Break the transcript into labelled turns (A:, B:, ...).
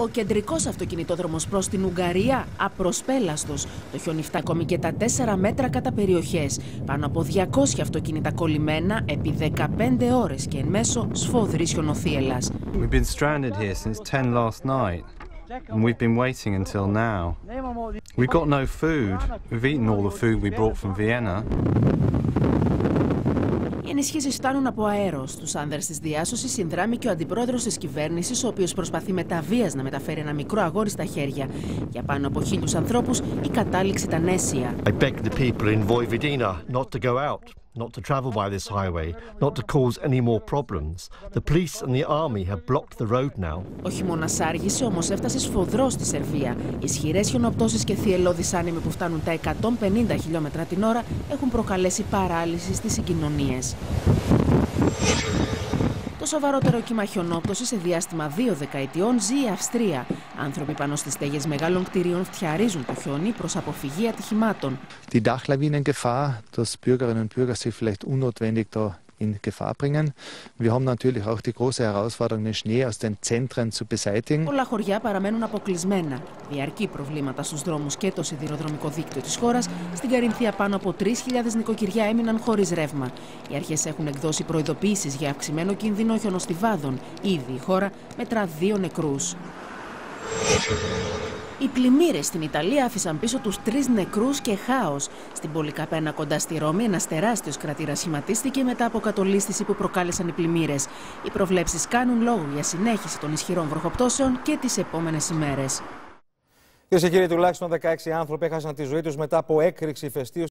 A: Ο κεντρικός αυτοκινητόδρομος προς την Ουγγαρία απροσπέλαστος. Το χιόνι φτάνει ακόμη και τα 4 μέτρα κατά περιοχές. Πάνω από 200 αυτοκίνητα κολλημένα επί 15 ώρες και εν μέσω σφοδρή χιονοθύελα.
B: We've been stranded here since 10 last night. And we've been waiting until now. We've got no food. We've eaten all the food we brought from Vienna.
A: Οι ενισχύσεις φτάνουν από αέρο. Στους άνδρες της διάσωσης συνδράμει και ο αντιπρόεδρος της κυβέρνησης, ο οποίος προσπαθεί με τα βίας να μεταφέρει ένα μικρό αγόρι στα χέρια. Για πάνω από χίλιους ανθρώπους η κατάληξη ήταν αίσια.
C: I beg the people in Vojvodina not to go out, not to travel by this highway, not to cause any more problems. The police and the army have blocked the road now.
A: Ο χειμώνα άργησε, όμως έφτασε σφοδρό στη Σερβία. Ισχυρές χιονοπτώσεις και θυελώδεις άνεμοι που φτάνουν τα 150 χιλιόμετρα την ώρα έχουν προκαλέσει παράλυση στις συγκοινωνίες. Το σοβαρότερο κύμα χιονόπτωση σε διάστημα δύο δεκαετιών ζει η Αυστρία. Άνθρωποι πάνω στις στέγες μεγάλων κτηρίων φτιαρίζουν το χιόνι προς αποφυγή ατυχημάτων.
D: Die Dachlawinengefahr, dass Bürgerinnen und Bürger sich vielleicht unnotwendig da in Gefahr bringen. Wir haben natürlich auch die große Herausforderung, den Schnee aus den Zentren zu beseitigen.
A: Πολλά χωριά παραμένουν αποκλεισμένα. Διαρκή προβλήματα στους δρόμους και το σιδηροδρομικό δίκτυο της χώρας. Στην Καρινθία πάνω από 3.000 νοικοκυριά έμειναν χωρίς ρεύμα. Οι αρχές έχουν εκδώσει προειδοποιήσει για αυξημένο κίνδυνο χιονοστιβάδων. Ήδη η χώρα μετρά δύο νεκρούς. Οι πλημμύρες στην Ιταλία άφησαν πίσω τους τρεις νεκρούς και χάος. Στην Πολυκαπένα κοντά στη Ρώμη, ένας τεράστιος κρατήρας σχηματίστηκε μετά από κατολίσθηση που προκάλεσαν οι πλημμύρες. Οι προβλέψεις κάνουν λόγο για συνέχιση των ισχυρών βροχοπτώσεων και τις επόμενες ημέρες.
E: Κυρίες και κύριοι, τουλάχιστον 16 άνθρωποι έχασαν τη ζωή τους μετά από έκρηξη ηφαιστείου